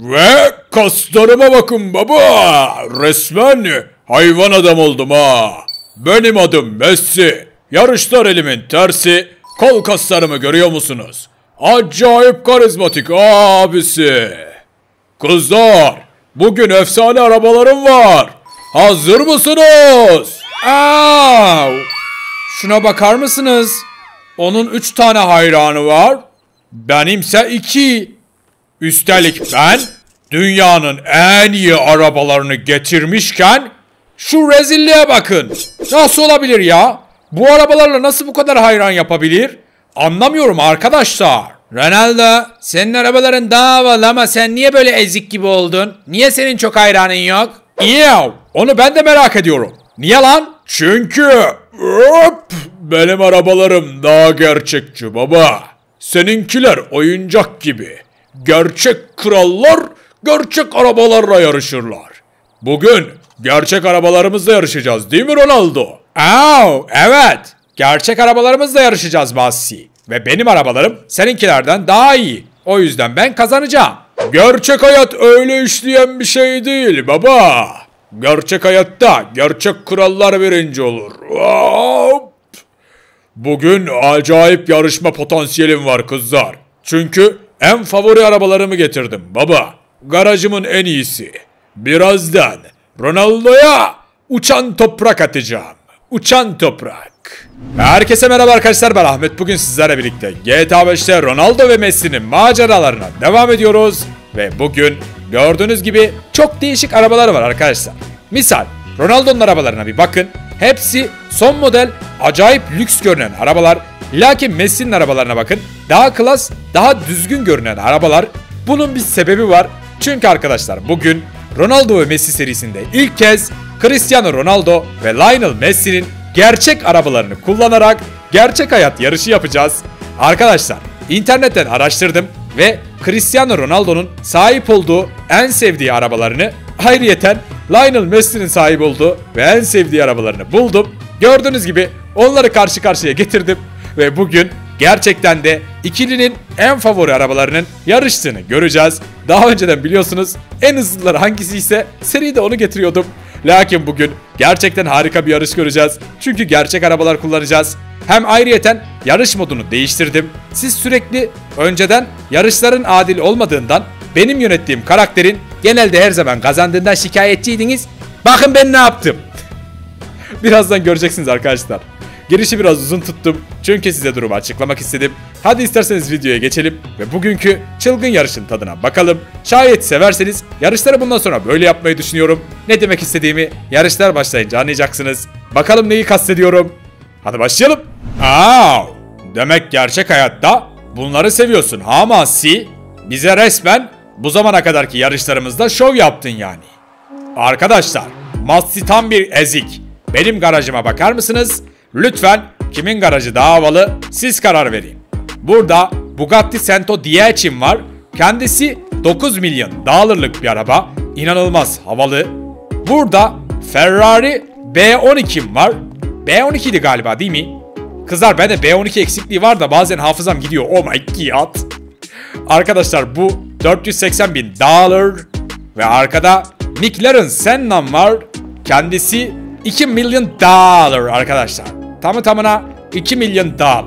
Ve kaslarıma bakın baba. Resmen hayvan adam oldum ha. Benim adım Messi. Yarışlar elimin tersi. Kol kaslarımı görüyor musunuz? Acayip karizmatik abisi. Kızlar, bugün efsane arabalarım var. Hazır mısınız? Aa! Şuna bakar mısınız? Onun üç tane hayranı var. Benimse iki. Üstelik ben dünyanın en iyi arabalarını getirmişken şu rezilliğe bakın. Nasıl olabilir ya? Bu arabalarla nasıl bu kadar hayran yapabilir? Anlamıyorum arkadaşlar. Ronaldo, senin arabaların daha havalı ama sen niye böyle ezik gibi oldun? Niye senin çok hayranın yok? Yav, onu ben de merak ediyorum. Niye lan? Çünkü hop, benim arabalarım daha gerçekçi baba. Seninkiler oyuncak gibi. Gerçek krallar gerçek arabalarla yarışırlar. Bugün gerçek arabalarımızla yarışacağız değil mi Ronaldo? Aa, evet. Gerçek arabalarımızla yarışacağız Bassi. Ve benim arabalarım seninkilerden daha iyi. O yüzden ben kazanacağım. Gerçek hayat öyle işleyen bir şey değil baba. Gerçek hayatta gerçek krallar birinci olur. Bugün acayip yarışma potansiyelim var kızlar. Çünkü en favori arabalarımı getirdim baba. Garajımın en iyisi. Birazdan Ronaldo'ya uçan toprak atacağım. Uçan toprak. Herkese merhaba arkadaşlar ben Ahmet. Bugün sizlerle birlikte GTA 5'te Ronaldo ve Messi'nin maceralarına devam ediyoruz. Ve bugün gördüğünüz gibi çok değişik arabalar var arkadaşlar. Misal Ronaldo'nun arabalarına bir bakın. Hepsi son model acayip lüks görünen arabalar. Lakin Messi'nin arabalarına bakın. Daha klas, daha düzgün görünen arabalar. Bunun bir sebebi var. Çünkü arkadaşlar bugün Ronaldo ve Messi serisinde ilk kez Cristiano Ronaldo ve Lionel Messi'nin gerçek arabalarını kullanarak gerçek hayat yarışı yapacağız. Arkadaşlar internetten araştırdım ve Cristiano Ronaldo'nun sahip olduğu en sevdiği arabalarını ayrıyeten Lionel Messi'nin sahip olduğu ve en sevdiği arabalarını buldum. Gördüğünüz gibi onları karşı karşıya getirdim ve bugün gerçekten de ikilinin en favori arabalarının yarıştığını göreceğiz. Daha önceden biliyorsunuz en hızlıları hangisi ise seride onu getiriyordum. Lakin bugün gerçekten harika bir yarış göreceğiz. Çünkü gerçek arabalar kullanacağız. Hem ayrıyeten yarış modunu değiştirdim. Siz sürekli önceden yarışların adil olmadığından benim yönettiğim karakterin genelde her zaman kazandığından şikayetçiydiniz. Bakın ben ne yaptım. Birazdan göreceksiniz arkadaşlar. Girişi biraz uzun tuttum çünkü size durumu açıklamak istedim. Hadi isterseniz videoya geçelim ve bugünkü çılgın yarışın tadına bakalım. Şayet severseniz yarışları bundan sonra böyle yapmayı düşünüyorum. Ne demek istediğimi yarışlar başlayınca anlayacaksınız. Bakalım neyi kastediyorum. Hadi başlayalım. Aa, demek gerçek hayatta bunları seviyorsun ha Masi? Bize resmen bu zamana kadarki yarışlarımızda şov yaptın yani. Arkadaşlar, Masi tam bir ezik. Benim garajıma bakar mısınız? Lütfen kimin garajı daha havalı siz karar verin. Burada Bugatti Sento Diecim var. Kendisi 9 milyon dolarlık bir araba. İnanılmaz havalı. Burada Ferrari B12 var. B12'di galiba değil mi? Kızlar bende B12 eksikliği var da bazen hafızam gidiyor. Oh my god. Arkadaşlar bu 480 bin dolar. Ve arkada McLaren Senna'm var. Kendisi 2 milyon dolar arkadaşlar. Tamı tamına 2 milyon dolar.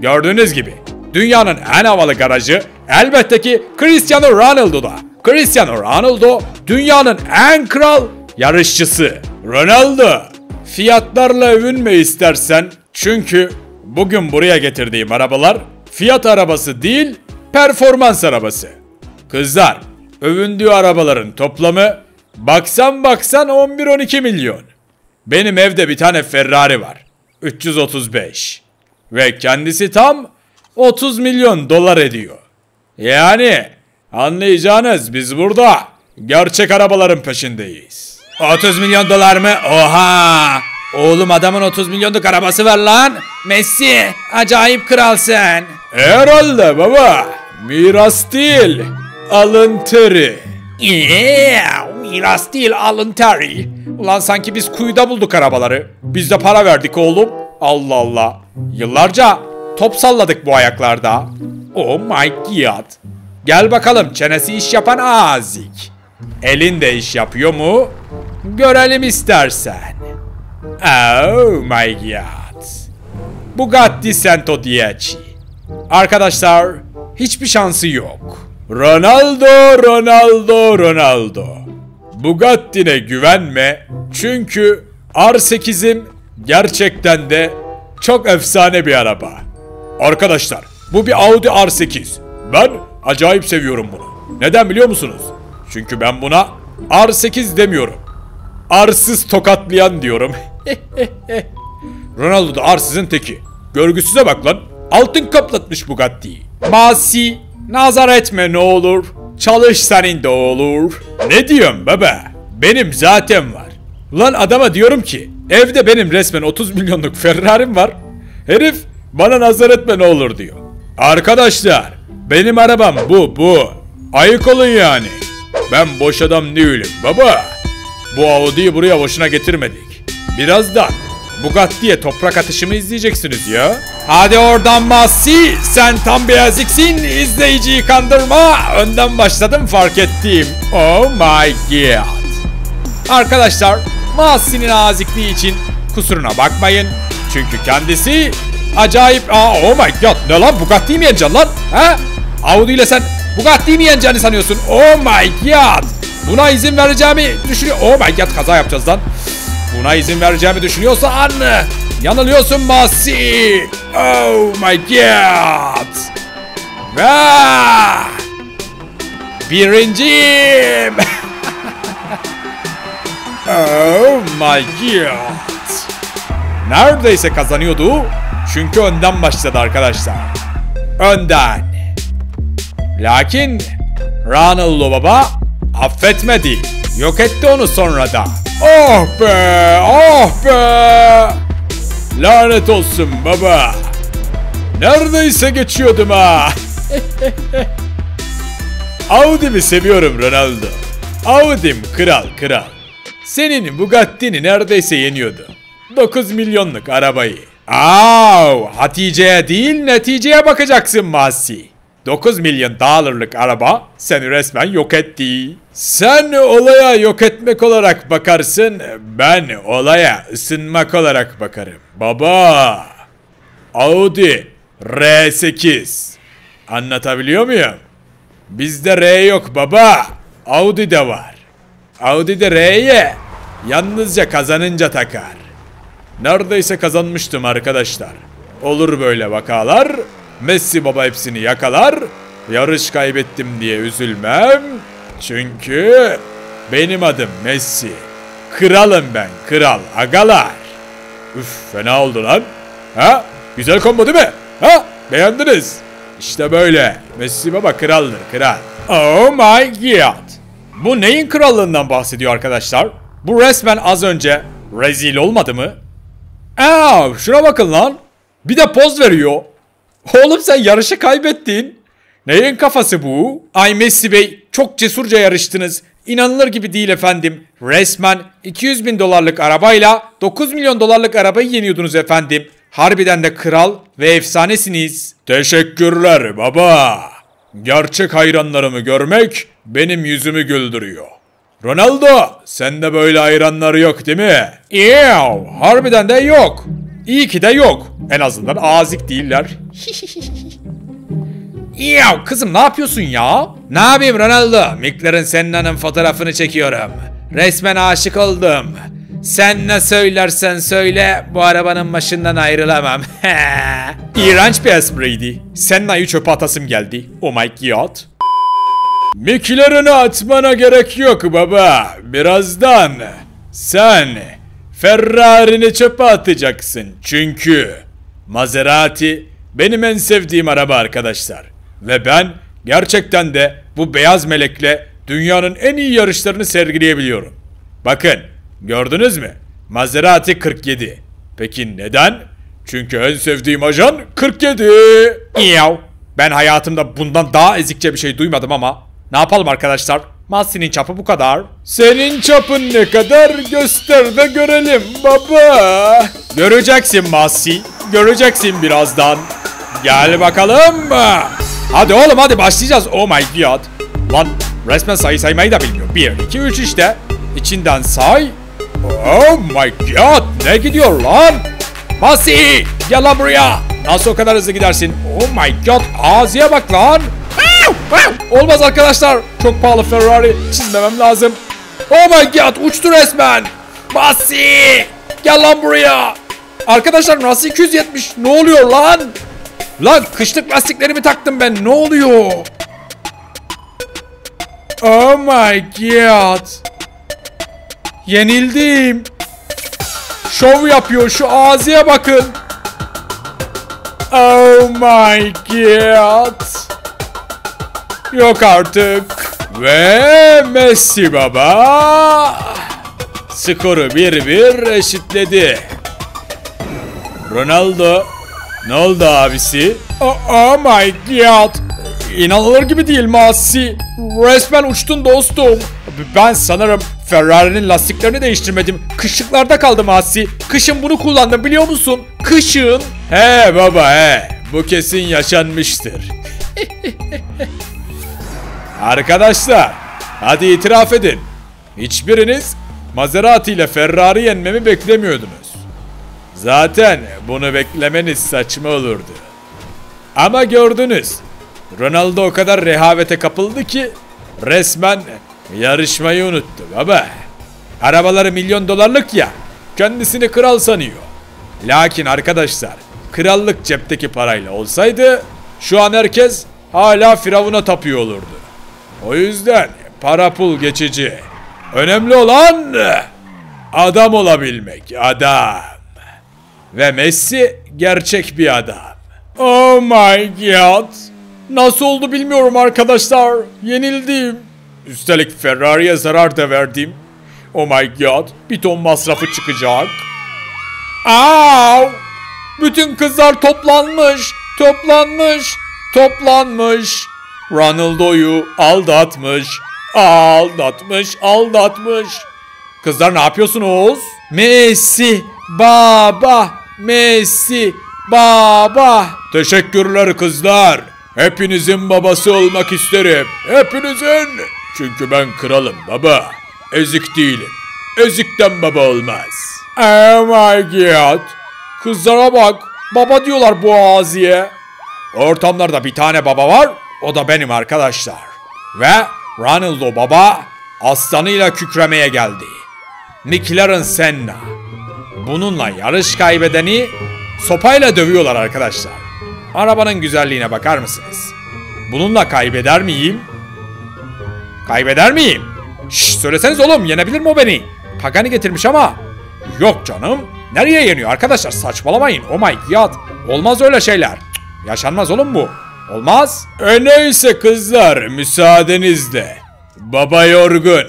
Gördüğünüz gibi dünyanın en havalı garajı elbette ki Cristiano Ronaldo'da. Cristiano Ronaldo dünyanın en kral yarışçısı. Ronaldo fiyatlarla övünme istersen çünkü bugün buraya getirdiğim arabalar fiyat arabası değil performans arabası. Kızlar övündüğü arabaların toplamı baksan baksan 11-12 milyon. Benim evde bir tane Ferrari var. 335. Ve kendisi tam 30 milyon dolar ediyor. Yani anlayacağınız biz burada gerçek arabaların peşindeyiz. 30 milyon dolar mı? Oha! Oğlum adamın 30 milyonluk arabası var lan. Messi, acayip kralsın. Herhalde baba. Miras değil, alın teri. Yeah, miras değil alın teri. Ulan sanki biz kuyuda bulduk arabaları. Biz de para verdik oğlum. Allah Allah. Yıllarca top salladık bu ayaklarda. Oh my god. Gel bakalım çenesi iş yapan azik. Elin de iş yapıyor mu? Görelim istersen. Oh my god. Bugatti Sento Dieci. Arkadaşlar hiçbir şansı yok. Ronaldo, Ronaldo, Ronaldo. Bugatti'ne güvenme çünkü R8'im gerçekten de çok efsane bir araba. Arkadaşlar bu bir Audi R8. Ben acayip seviyorum bunu. Neden biliyor musunuz? Çünkü ben buna R8 demiyorum. Arsız tokatlayan diyorum. Ronaldo da arsızın teki. Görgüsüze bak lan. Altın kaplatmış Bugatti'yi. Masi, nazar etme ne olur. Çalış senin de olur. Ne diyorsun baba? Benim zaten var. Lan adama diyorum ki evde benim resmen 30 milyonluk Ferrari'm var. Herif bana nazar etme ne olur diyor. Arkadaşlar benim arabam bu bu. Ayık olun yani. Ben boş adam değilim baba. Bu Audi'yi buraya boşuna getirmedik. Birazdan Bugatti'ye toprak atışımı izleyeceksiniz ya. Hadi oradan Masi, sen tam bir eziksin, izleyiciyi kandırma. Önden başladım fark ettiğim. Oh my god. Arkadaşlar, Masi'nin azikliği için kusuruna bakmayın. Çünkü kendisi acayip... Aa, oh my god, ne lan Bugatti'yi mi yeneceksin lan? He? Audi ile sen Bugatti'yi mi yeneceğini sanıyorsun? Oh my god. Buna izin vereceğimi düşünüyor. Oh my god kaza yapacağız lan. Buna izin vereceğimi düşünüyorsa anne. Yanılıyorsun Masi. Oh my god. Ve birinciyim. oh my god. Neredeyse kazanıyordu. Çünkü önden başladı arkadaşlar. Önden. Lakin Ronaldo baba affetmedi. Yok etti onu sonra da. Oh be, oh be. Lanet olsun baba. Neredeyse geçiyordum ha. Audi'mi seviyorum Ronaldo. Audi'm kral kral. Senin Bugatti'ni neredeyse yeniyordu. 9 milyonluk arabayı. Au, Hatice'ye değil neticeye bakacaksın Masi. 9 milyon dolarlık araba seni resmen yok etti. Sen olaya yok etmek olarak bakarsın, ben olaya ısınmak olarak bakarım. Baba, Audi R8. Anlatabiliyor muyum? Bizde R yok baba, Audi de var. Audi de R'ye yalnızca kazanınca takar. Neredeyse kazanmıştım arkadaşlar. Olur böyle vakalar. Messi baba hepsini yakalar. Yarış kaybettim diye üzülmem. Çünkü benim adım Messi. Kralım ben, kral, agalar. Üf, fena oldu lan. Ha? Güzel kombo değil mi? Ha? Beğendiniz? İşte böyle. Messi baba kraldır, kral. Oh my god. Bu neyin krallığından bahsediyor arkadaşlar? Bu resmen az önce rezil olmadı mı? Aa, şuna bakın lan. Bir de poz veriyor. Oğlum sen yarışı kaybettin. Neyin kafası bu? Ay Messi Bey çok cesurca yarıştınız. İnanılır gibi değil efendim. Resmen 200 bin dolarlık arabayla 9 milyon dolarlık arabayı yeniyordunuz efendim. Harbiden de kral ve efsanesiniz. Teşekkürler baba. Gerçek hayranlarımı görmek benim yüzümü güldürüyor. Ronaldo, sende böyle hayranlar yok değil mi? Ew, harbiden de yok. İyi ki de yok. En azından azik değiller. Ew, kızım ne yapıyorsun ya? Ne yapayım Ronaldo? McLaren Senna'nın fotoğrafını çekiyorum. Resmen aşık oldum. Sen ne söylersen söyle bu arabanın başından ayrılamam. İğrenç bir espriydi. Senna'yı çöpe atasım geldi. Oh my god. McLaren'ı atmana gerek yok baba. Birazdan sen Ferrari'ni çöpe atacaksın. Çünkü Maserati benim en sevdiğim araba arkadaşlar. Ve ben gerçekten de bu beyaz melekle dünyanın en iyi yarışlarını sergileyebiliyorum. Bakın gördünüz mü? Maserati 47. Peki neden? Çünkü en sevdiğim ajan 47. Yav. Ben hayatımda bundan daha ezikçe bir şey duymadım ama ne yapalım arkadaşlar? Masi'nin çapı bu kadar. Senin çapın ne kadar göster de görelim baba. Göreceksin Masi. Göreceksin birazdan. Gel bakalım. Hadi oğlum hadi başlayacağız. Oh my god. Lan resmen sayı saymayı da bilmiyor. 1, 2, 3 işte. İçinden say. Oh my god. Ne gidiyor lan? Masi gel lan buraya. Nasıl o kadar hızlı gidersin? Oh my god. Ağzıya bak lan. Olmaz arkadaşlar. Çok pahalı Ferrari. Çizmemem lazım. Oh my god uçtu resmen. Masi gel lan buraya. Arkadaşlar nasıl 270? Ne oluyor lan? Lan kışlık lastiklerimi taktım ben. Ne oluyor? Oh my god. Yenildim. Şov yapıyor şu ağzıya bakın. Oh my god. Yok artık. Ve Messi baba skoru 1-1 eşitledi. Ronaldo ne oldu abisi? Oh, oh my god. İnanılır gibi değil Masi. Resmen uçtun dostum. Ben sanırım Ferrari'nin lastiklerini değiştirmedim. Kışlıklarda kaldı Masi. Kışın bunu kullandım biliyor musun? Kışın. He baba he. Bu kesin yaşanmıştır. Arkadaşlar hadi itiraf edin. Hiçbiriniz Maserati ile Ferrari yenmemi beklemiyordunuz. Zaten bunu beklemeniz saçma olurdu. Ama gördünüz. Ronaldo o kadar rehavete kapıldı ki resmen yarışmayı unuttu baba. Arabaları milyon dolarlık ya. Kendisini kral sanıyor. Lakin arkadaşlar krallık cepteki parayla olsaydı şu an herkes hala firavuna tapıyor olurdu. O yüzden para pul geçici. Önemli olan adam olabilmek. Adam. Ve Messi gerçek bir adam. Oh my god. Nasıl oldu bilmiyorum arkadaşlar. Yenildim. Üstelik Ferrari'ye zarar da verdim. Oh my god. Bir ton masrafı çıkacak. Au! Bütün kızlar toplanmış. Toplanmış. Toplanmış. Ronaldo'yu aldatmış. Aldatmış. Aldatmış. Kızlar ne yapıyorsunuz? Messi. Baba. Messi. Baba. Teşekkürler kızlar. Hepinizin babası olmak isterim. Hepinizin. Çünkü ben kralım baba. Ezik değilim. Ezikten baba olmaz. Oh my god. Kızlara bak. Baba diyorlar bu ağzıya. Ortamlarda bir tane baba var. O da benim arkadaşlar. Ve Ronaldo baba aslanıyla kükremeye geldi. McLaren Senna. Bununla yarış kaybedeni sopayla dövüyorlar arkadaşlar. Arabanın güzelliğine bakar mısınız? Bununla kaybeder miyim? Kaybeder miyim? Şşş söyleseniz oğlum yenebilir mi o beni? Pagani getirmiş ama. Yok canım. Nereye yeniyor arkadaşlar saçmalamayın. Oh my god. Olmaz öyle şeyler. Cık, yaşanmaz oğlum bu. Olmaz. E neyse kızlar müsaadenizle. Baba yorgun.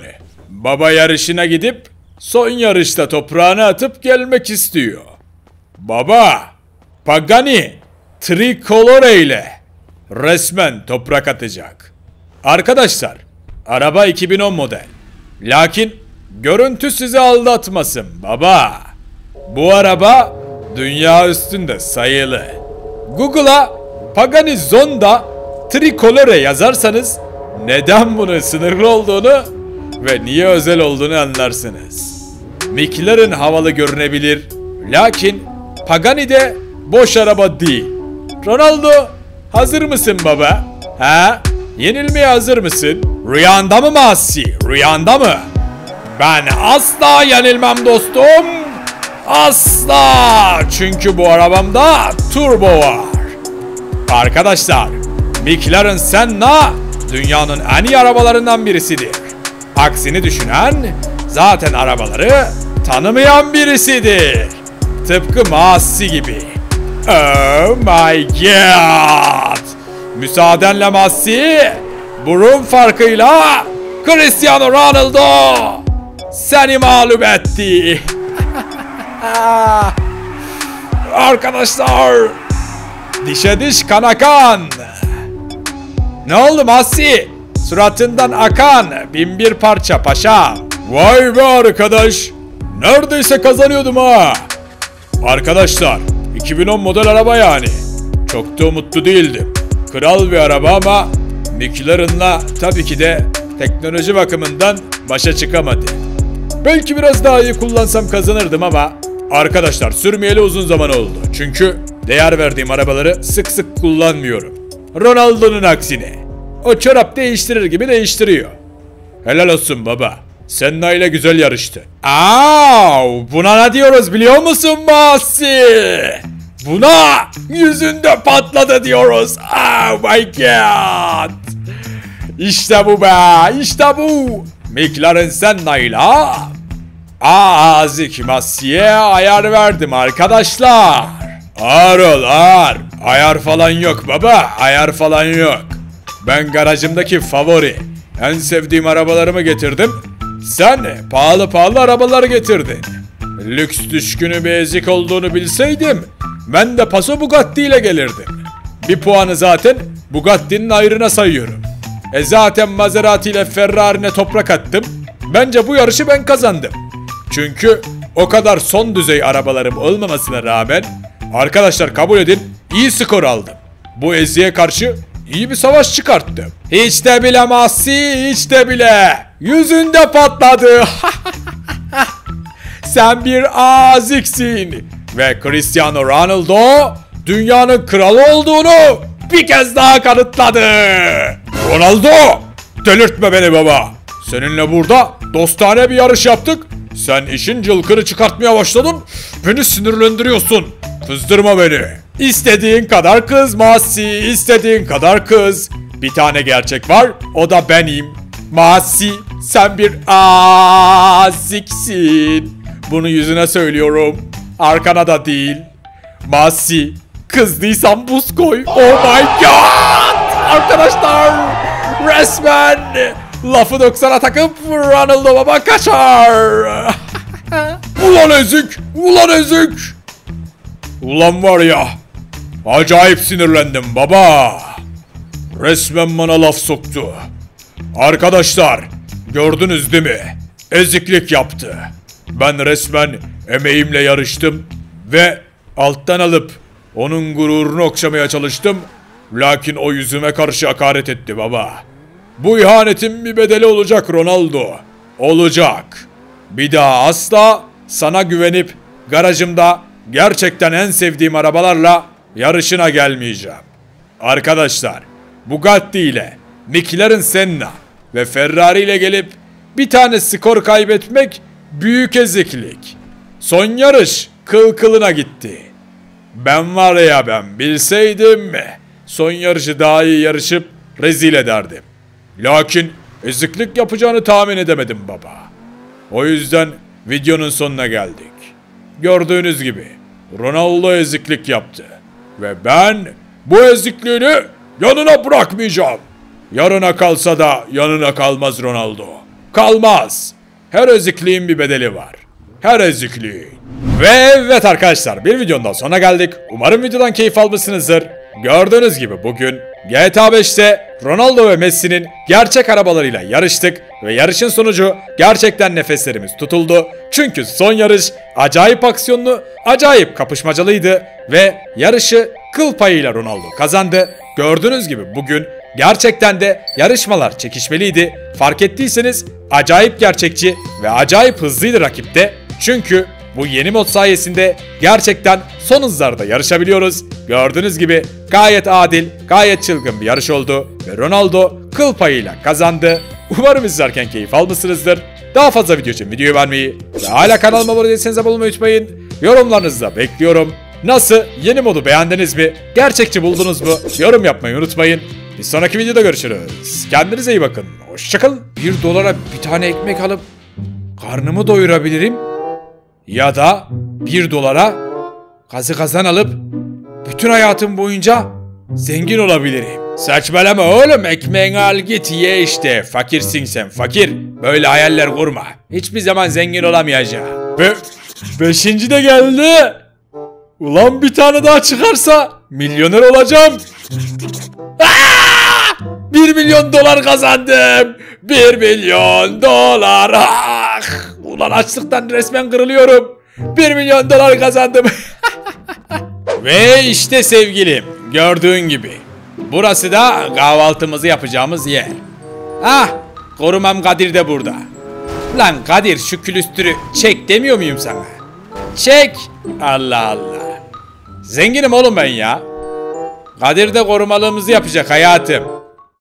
Baba yarışına gidip son yarışta toprağını atıp gelmek istiyor. Baba, Pagani, Tricolore ile resmen toprak atacak. Arkadaşlar, araba 2010 model. Lakin görüntü sizi aldatmasın baba. Bu araba dünya üstünde sayılı. Google'a Pagani Zonda Tricolore yazarsanız neden bunun sınırlı olduğunu ve niye özel olduğunu anlarsınız. McLaren havalı görünebilir. Lakin Pagani de boş araba değil. Ronaldo hazır mısın baba? Ha? Yenilmeye hazır mısın? Rüyanda mı Masi? Rüyanda mı? Ben asla yenilmem dostum. Asla. Çünkü bu arabamda turbo var. Arkadaşlar, McLaren Senna dünyanın en iyi arabalarından birisidir. Aksini düşünen zaten arabaları tanımayan birisidir. Tıpkı Masi gibi. Oh my god. Müsaadenle Masi, burun farkıyla Cristiano Ronaldo seni mağlup etti. Arkadaşlar, dişe diş kan. Ne oldu Masi? Suratından akan bin bir parça paşa. Vay be arkadaş. Neredeyse kazanıyordum ha. Arkadaşlar 2010 model araba yani. Çok da umutlu değildim. kral bir araba ama McLaren'la tabii ki de teknoloji bakımından başa çıkamadı. Belki biraz daha iyi kullansam kazanırdım ama arkadaşlar sürmeyeli uzun zaman oldu. Çünkü değer verdiğim arabaları sık sık kullanmıyorum. Ronaldo'nun aksine. O çorap değiştirir gibi değiştiriyor. Helal olsun baba. Senna ile güzel yarıştı. Aa, buna ne diyoruz biliyor musun Masi? Buna yüzünde patladı diyoruz. Oh my god. İşte bu be, işte bu. McLaren Senna ile Azik Masi'ye ayar verdim arkadaşlar. Ağır ol ağır. Ayar falan yok baba, ayar falan yok. Ben garajımdaki favori, en sevdiğim arabalarımı getirdim. Sen pahalı pahalı arabalar getirdin. Lüks düşkünü bir ezik olduğunu bilseydim, ben de Paso Bugatti ile gelirdim. Bir puanı zaten Bugatti'nin ayrına sayıyorum. E zaten Maserati ile Ferrari'ne toprak attım. Bence bu yarışı ben kazandım. Çünkü o kadar son düzey arabalarım olmamasına rağmen arkadaşlar kabul edin iyi skor aldım. Bu Ezi'ye karşı iyi bir savaş çıkarttım. Hiç de bile Mahsi hiç de bile. Yüzünde patladı. Sen bir aziksin. Ve Cristiano Ronaldo dünyanın kralı olduğunu bir kez daha kanıtladı. Ronaldo delirtme beni baba. Seninle burada dostane bir yarış yaptık. Sen işin cılkını çıkartmaya başladın. Beni sinirlendiriyorsun. Kızdırma beni. İstediğin kadar kız Masi, istediğin kadar kız. Bir tane gerçek var, o da benim. Masi, sen bir aziksin. Bunu yüzüne söylüyorum. Arkana da değil. Masi, kızdıysam buz koy. Oh my god! Arkadaşlar, resmen lafı 90'a takıp Ronaldo baba kaçar. ulan ezik, ulan ezik. Ulan var ya, acayip sinirlendim baba. Resmen bana laf soktu. Arkadaşlar, gördünüz değil mi? Eziklik yaptı. Ben resmen emeğimle yarıştım ve alttan alıp onun gururunu okşamaya çalıştım. Lakin o yüzüme karşı hakaret etti baba. Bu ihanetin bir bedeli olacak Ronaldo. Olacak. Bir daha asla sana güvenip garajımda gerçekten en sevdiğim arabalarla yarışına gelmeyeceğim. Arkadaşlar, Bugatti ile McLaren Senna ve Ferrari ile gelip bir tane skor kaybetmek büyük eziklik. Son yarış kıl kılına gitti. Ben var ya ben bilseydim son yarışı daha iyi yarışıp rezil ederdim. Lakin eziklik yapacağını tahmin edemedim baba. O yüzden videonun sonuna geldik. Gördüğünüz gibi Ronaldo eziklik yaptı. Ve ben bu ezikliğini yanına bırakmayacağım. Yarına kalsa da yanına kalmaz Ronaldo. Kalmaz. Her ezikliğin bir bedeli var. Her ezikliğin. Ve evet arkadaşlar bir videonun sonuna geldik. Umarım videodan keyif almışsınızdır. Gördüğünüz gibi bugün GTA 5'te Ronaldo ve Messi'nin gerçek arabalarıyla yarıştık ve yarışın sonucu gerçekten nefeslerimiz tutuldu. Çünkü son yarış acayip aksiyonlu, acayip kapışmacalıydı ve yarışı kıl payıyla Ronaldo kazandı. Gördüğünüz gibi bugün gerçekten de yarışmalar çekişmeliydi. Fark ettiyseniz acayip gerçekçi ve acayip hızlıydı rakipte. Çünkü bu yeni mod sayesinde gerçekten son hızlarda yarışabiliyoruz. Gördüğünüz gibi gayet adil, gayet çılgın bir yarış oldu ve Ronaldo kıl payıyla kazandı. Umarım izlerken keyif almışsınızdır. Daha fazla video için videoyu vermeyi ve hala kanalıma abone değilseniz abone olmayı unutmayın. Yorumlarınızı da bekliyorum. Nasıl? Yeni modu beğendiniz mi? Gerçekçi buldunuz mu? Yorum yapmayı unutmayın. Bir sonraki videoda görüşürüz. Kendinize iyi bakın. Hoşçakalın. Bir dolara bir tane ekmek alıp karnımı doyurabilirim. Ya da bir dolara kazı kazan alıp bütün hayatım boyunca zengin olabilirim. Saçmalama oğlum ekmeğini al git ye işte. Fakirsin sen fakir. Böyle hayaller kurma. Hiçbir zaman zengin olamayacağım. Be beşinci de geldi. Ulan bir tane daha çıkarsa milyoner olacağım. Aa! 1 milyon dolar kazandım. 1 milyon dolar. Ah! Ulan açlıktan resmen kırılıyorum. 1 milyon dolar kazandım. Ve işte sevgilim gördüğün gibi Burası da kahvaltımızı yapacağımız yer. Ah korumam Kadir de burada. Lan Kadir şu külüstürü çek demiyor muyum sana? Çek. Allah Allah. Zenginim oğlum ben ya. Kadir de korumalığımızı yapacak hayatım.